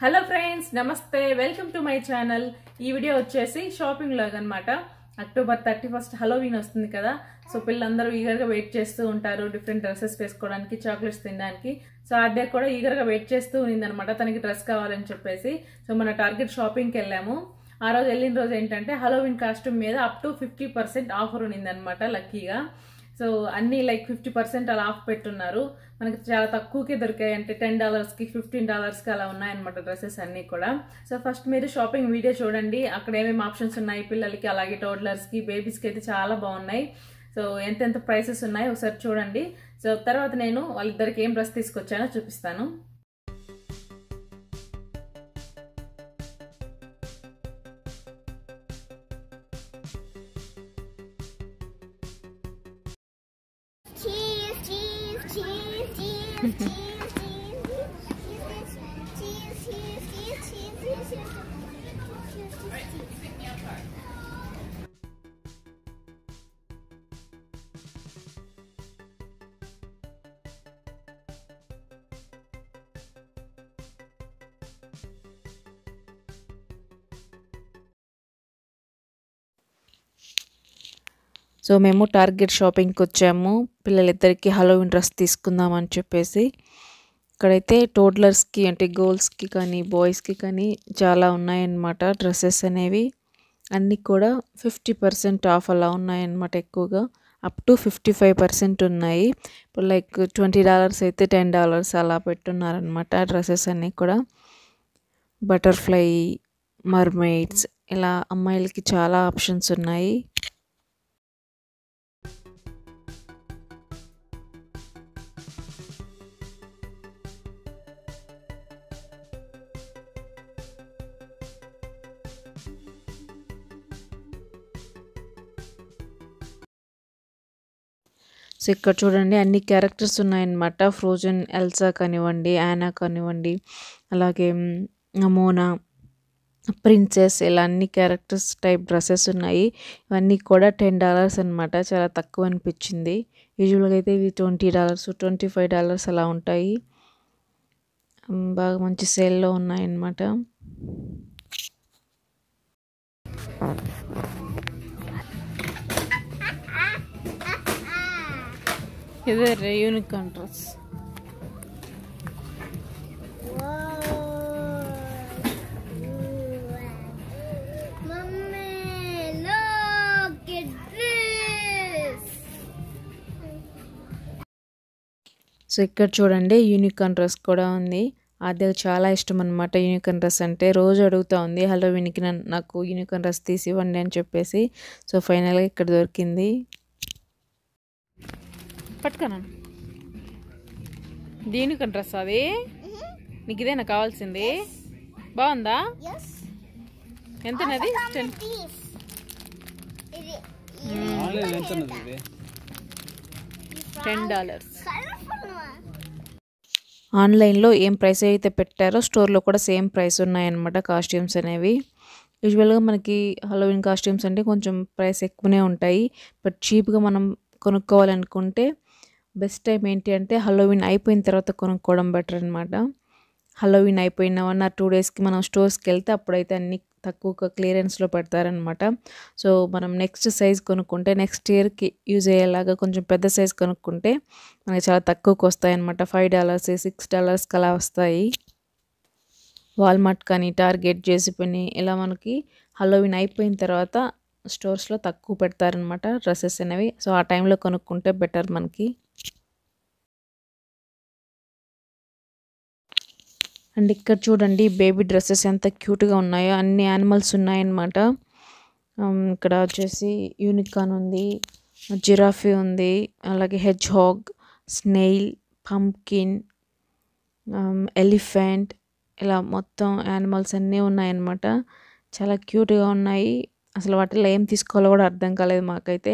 Hello friends నమస్తే welcome to my channel ఈ video వచ్చేసి షాపింగ్ లాగ్ అనమాట అక్టోబర్ థర్టీ ఫస్ట్ హలోవీన్ వస్తుంది కదా. సో పిల్లలందరూ ఈగర్గా వెయిట్ చేస్తూ ఉంటారు. డిఫరెంట్ డ్రెస్సెస్ వేసుకోవడానికి చాక్లెట్స్ తినడానికి. సో ఆ డే కూడా ఈగర్గా వెయిట్ చేస్తూ ఉందనమాట తనకి డ్రెస్ కావాలని చెప్పేసి. సో మన టార్గెట్ షాపింగ్కి వెళ్ళాము. ఆ రోజు వెళ్ళిన రోజు ఏంటంటే హలోవిన్ కాస్ట్యూమ్ మీద up to fifty percent offer ఉన్నిందనమాట లక్కీగా సో అన్నీ లైక్ ఫిఫ్టీ పర్సెంట్ అలా ఆఫ్ పెట్టున్నారు. మనకి చాలా తక్కువకే దొరికాయి. అంటే టెన్ డాలర్స్కి ఫిఫ్టీన్ డాలర్స్కి అలా ఉన్నాయన్నమాట డ్రెస్సెస్ అన్నీ కూడా. సో ఫస్ట్ మీరు షాపింగ్ వీడియో చూడండి. అక్కడ ఏమేమి ఆప్షన్స్ ఉన్నాయి పిల్లలకి? అలాగే టోడ్లర్స్కి బేబీస్కి అయితే చాలా బాగున్నాయి. సో ఎంతెంత ప్రైసెస్ ఉన్నాయి? ఒకసారి చూడండి. సో తర్వాత నేను వాళ్ళిద్దరికి ఏం డ్రెస్ తీసుకొచ్చానో చూపిస్తాను. సో మేము టార్గెట్ షాపింగ్కి వచ్చాము. పిల్లలిద్దరికీ హలోవిన్ డ్రెస్ తీసుకుందామని చెప్పేసి. ఇక్కడైతే టోడ్లర్స్కి అంటే గర్ల్స్కి కానీ బాయ్స్కి కానీ చాలా ఉన్నాయన్నమాట డ్రెస్సెస్ అనేవి. అన్నీ కూడా ఫిఫ్టీ పర్సెంట్ ఆఫ్ అలా ఉన్నాయన్నమాట ఎక్కువగా. Up to fifty five percent ఉన్నాయి. ఇప్పుడు లైక్ ట్వంటీ డాలర్స్ అయితే టెన్ డాలర్స్ అలా పెట్టున్నారనమాట డ్రెస్సెస్ అన్నీ కూడా. బటర్ఫ్లై మర్మైడ్స్ ఇలా అమ్మాయిలకి చాలా ఆప్షన్స్ ఉన్నాయి. సో ఇక్కడ చూడండి అన్ని క్యారెక్టర్స్ ఉన్నాయన్నమాట. ఫ్రోజన్ ఎల్సా కానివ్వండి యానా కానివ్వండి అలాగే మోనా ప్రిన్సెస్ ఇలా అన్ని క్యారెక్టర్స్ టైప్ డ్రెస్సెస్ ఉన్నాయి. ఇవన్నీ కూడా టెన్ డాలర్స్ అనమాట చాలా తక్కువ అనిపించింది. యూజువల్గా అయితే ఇవి twenty dollars twenty five dollars అలా ఉంటాయి. బాగా మంచి సేల్లో ఉన్నాయన్నమాట. ఇదే యూనికాన్ డ్రెస్ సో ఇక్కడ చూడండి యూనికాన్ డ్రెస్ కూడా ఉంది. అది చాలా ఇష్టం అనమాట యూనికాన్ డ్రెస్ అంటే. రోజు అడుగుతా ఉంది హలో వినికి నాకు యూనికాన్ డ్రెస్ తీసి ఇవ్వండి అని చెప్పేసి. సో ఫైనల్గా ఇక్కడ దొరికింది. పట్టుకున్నాను దీనికి డ్రెస్ అది. నీకు ఇదేనా కావాల్సింది? బాగుందా? Yes. ఎంతనది టెన్. Ten dollars? ఆన్లైన్లో ఏం ప్రైస్ అయితే పెట్టారో స్టోర్లో కూడా సేమ్ ప్రైస్ ఉన్నాయన్నమాట కాస్ట్యూమ్స్ అనేవి. యూజువల్గా మనకి హలోవిన్ కాస్ట్యూమ్స్ అంటే కొంచెం ప్రైస్ ఎక్కువనే ఉంటాయి. బట్ చీప్గా మనం కొనుక్కోవాలనుకుంటే బెస్ట్ టైం ఏంటి అంటే హలోవిన్ అయిపోయిన తర్వాత కొనుక్కోవడం బెటర్ అనమాట హలోవిన్ అయిపోయిన వన్ ఆర్ టూ డేస్కి మనం స్టోర్స్కి వెళ్తే అప్పుడైతే అన్ని తక్కువ క్లియరెన్స్లో పెడతారనమాట సో మనం నెక్స్ట్ సైజ్ కొనుక్కుంటే నెక్స్ట్ ఇయర్కి యూజ్ అయ్యేలాగా కొంచెం పెద్ద సైజ్ కొనుక్కుంటే మనకి చాలా తక్కువకి వస్తాయన్నమాట. ఫైవ్ డాలర్స్ సిక్స్ డాలర్స్కి అలా వస్తాయి. వాల్మార్ట్ కానీ టార్గెట్ జేసిపని ఇలా మనకి హలోవిన్ అయిపోయిన తర్వాత స్టోర్స్లో తక్కువ పెడతారనమాట డ్రెస్సెస్ అనేవి. సో ఆ టైంలో కొనుక్కుంటే బెటర్ మనకి. అండ్ ఇక్కడ చూడండి బేబీ డ్రెస్సెస్ ఎంత క్యూట్గా ఉన్నాయో అన్ని యానిమల్స్ ఉన్నాయన్నమాట. ఇక్కడ వచ్చేసి యూనికాన్ ఉంది జిరాఫీ ఉంది అలాగే hedgehog snail pumpkin elephant ఇలా మొత్తం యానిమల్స్ అన్నీ ఉన్నాయన్నమాట. చాలా క్యూట్గా ఉన్నాయి. అసలు వాటిలో ఏం తీసుకోవాలో కూడా అర్థం కాలేదు మాకైతే.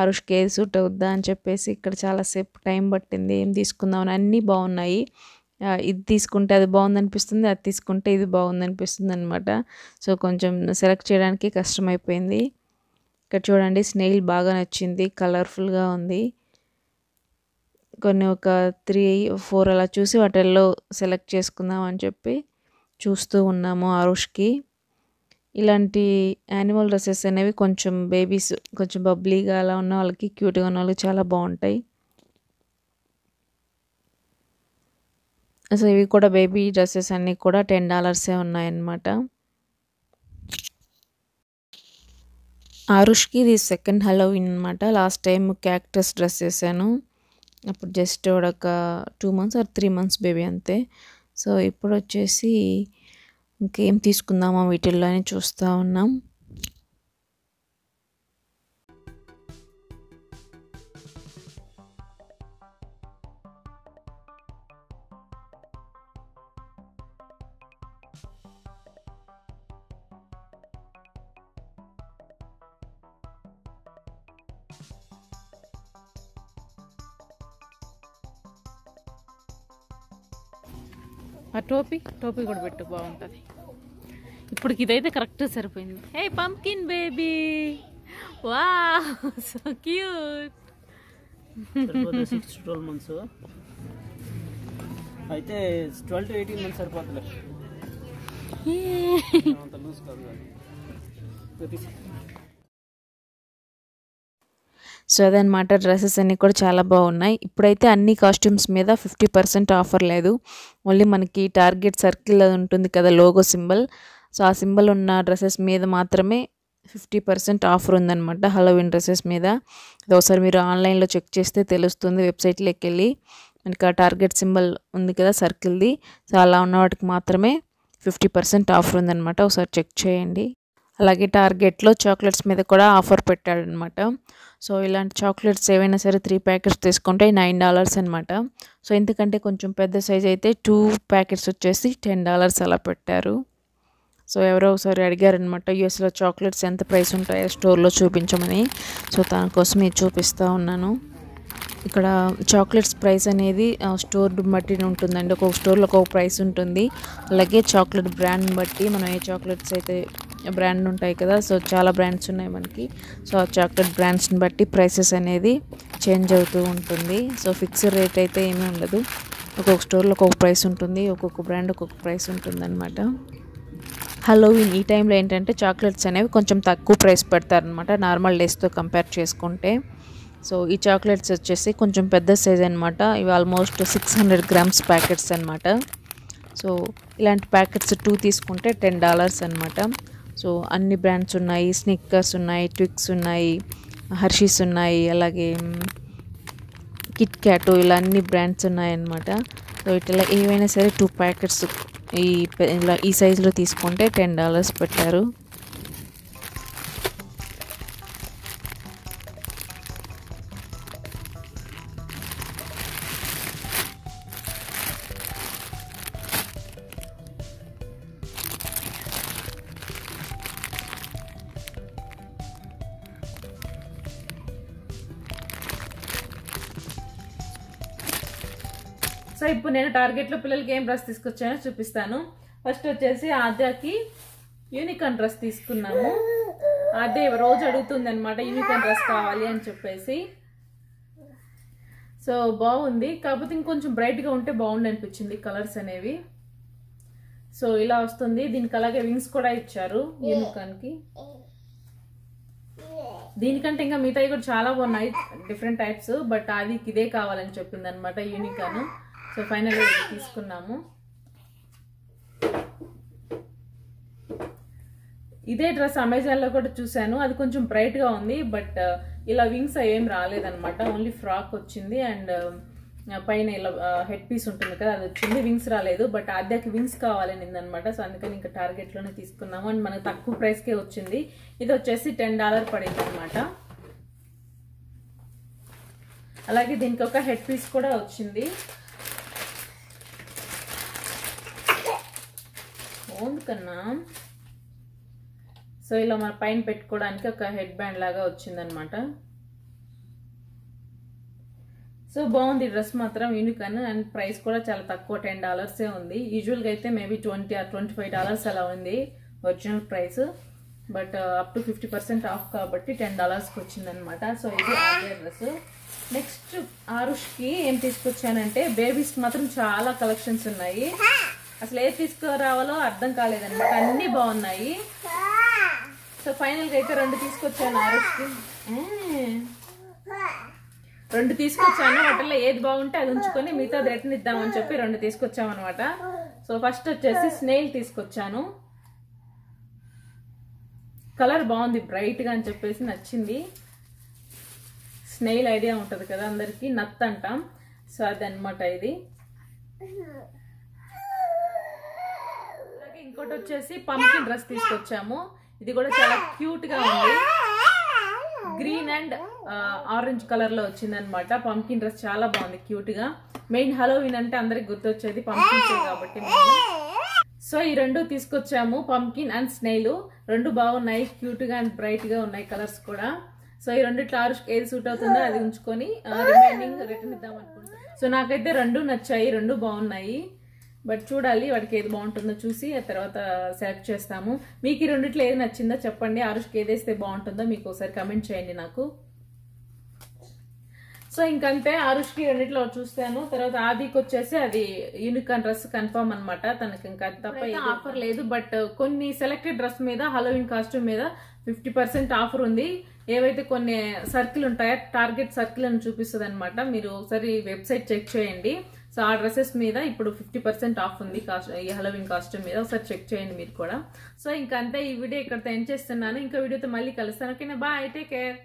ఆరుష్కి ఏది సూట్ అవుద్దా అని చెప్పేసి ఇక్కడ చాలాసేపు టైం పట్టింది ఏం తీసుకుందామని అన్నీ బాగున్నాయి. ఇది తీసుకుంటే అది బాగుందనిపిస్తుంది అది తీసుకుంటే ఇది బాగుంది అనిపిస్తుంది అనమాట సో కొంచెం సెలెక్ట్ చేయడానికి కష్టమైపోయింది. ఇక్కడ చూడండి స్నేల్ బాగా నచ్చింది కలర్ఫుల్గా ఉంది. కొన్ని ఒక త్రీ ఫోర్ అలా చూసి వాటిల్లో సెలెక్ట్ చేసుకుందాం అని చెప్పి చూస్తూ ఉన్నాము ఆరుష్కి. ఇలాంటి యానిమల్ డ్రెస్సెస్ అనేవి కొంచెం బేబీస్ కొంచెం బబ్లీగా అలా ఉన్న వాళ్ళకి క్యూట్గా ఉన్న వాళ్ళకి చాలా బాగుంటాయి. సో ఇవి కూడా బేబీ డ్రెస్సెస్ అన్నీ కూడా టెన్ డాలర్సే ఉన్నాయన్నమాట. ఆరుష్కి ఇది సెకండ్ హలోవిన్ అనమాట లాస్ట్ టైం క్యాక్టస్ డ్రెస్ చేశాను అప్పుడు జస్ట్ ఒక two months or three months baby అంతే. సో ఇప్పుడు వచ్చేసి ఇంకేం తీసుకుందామా వీటిల్లో అని చూస్తూ ఉన్నాం. ఆ టోపీ టోపీ కూడా పెట్టు బాగుంటుంది. ఇప్పుడు ఇదైతే కరెక్ట్ సరిపోయింది. Hey pumpkin baby wow so cute six twelve months అయితే ట్వెల్వ్ టు ఎయిటీన్ మంత్స్ సరిపోతుంది అంత లూజ్ కాదు. సో అదనమాట డ్రెస్సెస్ అన్నీ కూడా చాలా బాగున్నాయి. ఇప్పుడైతే అన్ని కాస్ట్యూమ్స్ మీద ఫిఫ్టీ పర్సెంట్ ఆఫర్ లేదు. ఓన్లీ మనకి టార్గెట్ సర్కిల్ అది ఉంటుంది కదా లోగో సింబల్. సో ఆ సింబల్ ఉన్న డ్రెస్సెస్ మీద మాత్రమే ఫిఫ్టీ పర్సెంట్ ఆఫర్ ఉందన్నమాట హలోవిన్ డ్రెస్సెస్ మీద. ఒకసారి మీరు ఆన్లైన్లో చెక్ చేస్తే తెలుస్తుంది వెబ్సైట్లోకి వెళ్ళి. మనకి ఆ టార్గెట్ సింబల్ ఉంది కదా సర్కిల్ది. సో అలా ఉన్న వాటికి మాత్రమే ఫిఫ్టీ పర్సెంట్ ఆఫర్ ఉందన్నమాట ఒకసారి చెక్ చేయండి. అలాగే టార్గెట్లో చాక్లెట్స్ మీద కూడా ఆఫర్ పెట్టాడనమాట. సో ఇలాంటి చాక్లెట్స్ ఏవైనా సరే త్రీ ప్యాకెట్స్ తీసుకుంటే నైన్ డాలర్స్ అనమాట సో ఎందుకంటే కొంచెం పెద్ద సైజ్ అయితే టూ ప్యాకెట్స్ వచ్చేసి టెన్ డాలర్స్ అలా పెట్టారు. సో ఎవరో ఒకసారి అడిగారనమాట యూఎస్లో చాక్లెట్స్ ఎంత ప్రైస్ ఉంటాయో స్టోర్లో చూపించమని. సో దానికోసం ఇది చూపిస్తూ ఉన్నాను. ఇక్కడ చాక్లెట్స్ ప్రైస్ అనేది స్టోర్ బట్టి ఉంటుందండి. ఒక్కొక్క స్టోర్లో ఒక్కొక్క ప్రైస్ ఉంటుంది. అలాగే చాక్లెట్ బ్రాండ్ బట్టి మనం ఏ చాక్లెట్స్ అయితే బ్రాండ్ ఉంటాయి కదా సో చాలా బ్రాండ్స్ ఉన్నాయి మనకి. సో ఆ చాక్లెట్ బ్రాండ్స్ని బట్టి ప్రైసెస్ అనేది చేంజ్ అవుతూ ఉంటుంది. సో ఫిక్స్డ్ రేట్ అయితే ఏమీ ఉండదు. ఒక్కొక్క స్టోర్లో ఒక్కొక్క ప్రైస్ ఉంటుంది ఒక్కొక్క బ్రాండ్ ఒక్కొక్క ప్రైస్ ఉంటుందన్నమాట. హలోవిన్ ఈ టైంలో ఏంటంటే చాక్లెట్స్ అనేవి కొంచెం తక్కువ ప్రైస్ పెడతారనమాట నార్మల్ డేస్తో కంపేర్ చేసుకుంటే. సో ఈ చాక్లెట్స్ వచ్చేసి కొంచెం పెద్ద సైజ్ అనమాట ఇవి almost six hundred grams packets అనమాట సో ఇలాంటి ప్యాకెట్స్ టూ తీసుకుంటే టెన్ డాలర్స్ అనమాట సో అన్ని బ్రాండ్స్ ఉన్నాయి స్నిక్కర్స్ ఉన్నాయి ట్విక్స్ ఉన్నాయి హర్షీస్ ఉన్నాయి అలాగే కిట్ క్యాట్ ఇలా అన్ని బ్రాండ్స్ ఉన్నాయన్నమాట. సో ఇట్లా ఏవైనా సరే టూ ప్యాకెట్స్ ఈ ఇలా ఈ సైజులో తీసుకుంటే టెన్ డాలర్స్ పెట్టారు. సో ఇప్పుడు నేను టార్గెట్లో పిల్లలకి ఏం డ్రెస్ తీసుకొచ్చానో చూపిస్తాను. ఫస్ట్ వచ్చేసి ఆద్యాకి యూనికాన్ డ్రెస్ తీసుకున్నాము. అదే రోజు అడుగుతుంది అనమాట యూనికాన్ డ్రెస్ కావాలి అని చెప్పేసి. సో బాగుంది. కాకపోతే ఇంకొంచెం బ్రైట్గా ఉంటే బాగుండి అనిపించింది కలర్స్ అనేవి. సో ఇలా వస్తుంది. దీనికి అలాగే వింగ్స్ కూడా ఇచ్చారు యూనికాన్కి దీనికంటే ఇంకా మిగతాయి కూడా చాలా బాగున్నాయి డిఫరెంట్ టైప్స్ బట్ అది ఇదే కావాలని చెప్పింది అనమాట యూనికాన్ సో ఫైనల్ తీసుకున్నాము. ఇదే డ్రెస్ అమెజాన్లో కూడా చూశాను. అది కొంచెం బ్రైట్గా ఉంది బట్ uh, ఇలా వింగ్స్ ఏం రాలేదనమాట ఓన్లీ ఫ్రాక్ వచ్చింది అండ్ uh, పైన ఇలా uh, హెడ్ పీస్ ఉంటుంది కదా అది వచ్చింది. వింగ్స్ రాలేదు బట్ ఆద్యాకి వింగ్స్ కావాలని అనమాట సో అందుకని ఇంకా టార్గెట్లోనే తీసుకున్నాము. అండ్ మనకు తక్కువ ప్రైస్కే వచ్చింది. ఇది వచ్చేసి టెన్ డాలర్ పడింది అనమాట అలాగే దీనికి ఒక హెడ్ పీస్ కూడా వచ్చింది. బాగుంది సో ఇలా మన పైన పెట్టుకోవడానికి ఒక హెడ్ బ్యాండ్ లాగా వచ్చిందనమాట సో బాగుంది డ్రెస్ మాత్రం యూనికాన్ అండ్ ప్రైస్ కూడా చాలా తక్కువ టెన్ డాలర్సే ఉంది. యూజువల్గా అయితే maybe twenty or twenty five dollars అలా ఉంది original price. But up to fifty percent off కాబట్టి టెన్ డాలర్స్కి వచ్చిందనమాట సో ఇది ఆర్డర్ డ్రెస్. నెక్స్ట్ ఆరుష్కి ఏం తీసుకొచ్చానంటే బేబీస్ మాత్రం చాలా కలెక్షన్స్ ఉన్నాయి. అసలు ఏది తీసుకురావాలో అర్థం కాలేదన్నమాట. అన్నీ బాగున్నాయి. సో ఫైనల్గా అయితే రెండు తీసుకొచ్చాను ఆరుష్కి రెండు తీసుకొచ్చాను. వాటిల్లో ఏది బాగుంటే అది ఉంచుకొని మిగతాది రిటర్న్ ఇద్దామని చెప్పి రెండు తీసుకొచ్చామన్నమాట. సో ఫస్ట్ వచ్చేసి స్నేల్ తీసుకొచ్చాను. కలర్ బాగుంది బ్రైట్గా అని చెప్పేసి నచ్చింది. స్నేల్ ఐడియా ఉంటది కదా అందరికి నత్ అంటాం. సో అది అనమాట ఇది. ఇంకోటి వచ్చేసి పంకిన్ డ్రెస్ తీసుకొచ్చాము. ఇది కూడా చాలా క్యూట్గా ఉంది. గ్రీన్ అండ్ ఆరెంజ్ కలర్లో వచ్చింది అనమాట పంకిన్ డ్రెస్ చాలా బాగుంది క్యూట్గా. మెయిన్ హలోవిన్ అంటే అందరికి గుర్తొచ్చేది పంకిన్స్ కాబట్టి సో ఈ రెండు తీసుకొచ్చాము పంకిన్ అండ్ స్నేల్ రెండు బాగున్నాయి క్యూట్గా అండ్ బ్రైట్గా ఉన్నాయి కలర్స్ కూడా. సో ఈ రెండు టార్చ్ ఏది సూట్ అవుతుందో అది ఉంచుకొని రిమైనింగ్ రిటర్న్ ఇద్దాం అనుకుంటున్నాను. సో నాకైతే రెండు నచ్చాయి రెండు బాగున్నాయి. బట్ చూడాలి వాడికి ఏది బాగుంటుందో చూసి ఆ తర్వాత సెలెక్ట్ చేస్తాము. మీకు ఈ రెండిట్లో ఏది నచ్చిందో చెప్పండి. ఆరుష్కి ఏదేస్తే బాగుంటుందో మీకు ఒకసారి కమెంట్ చేయండి నాకు. సో ఇంకంతే ఆరుష్కి రెండిట్లో చూస్తాను. తర్వాత ఆదికి వచ్చేసి అది యూనికాన్ డ్రెస్ కన్ఫర్మ్ అన్నమాట. తనకి ఇంకా తప్ప ఆఫర్ లేదు బట్ కొన్ని సెలెక్టెడ్ డ్రెస్ మీద హలోవిన్ కాస్ట్యూమ్ మీద ఫిఫ్టీ పర్సెంట్ ఆఫర్ ఉంది. ఏవైతే కొన్ని సర్కిల్ ఉంటాయో టార్గెట్ సర్కిల్ అని చూపిస్తుంది అనమాట మీరు ఒకసారి వెబ్సైట్ చెక్ చేయండి. సో ఆ డ్రెస్సెస్ మీద ఇప్పుడు ఫిఫ్టీ పర్సెంట్ ఆఫ్ ఉంది కాస్ట్ ఈ హలోవిన్ కాస్ట్యూమ్ మీద. ఒకసారి చెక్ చేయండి మీరు కూడా. సో ఇంకంతే ఈ వీడియో ఇక్కడితో ఎండ్ చేస్తున్నాను. ఇంకా వీడియోతో మళ్ళీ కలుస్తాను. ఓకేనా బాయ్ టేక్ కేర్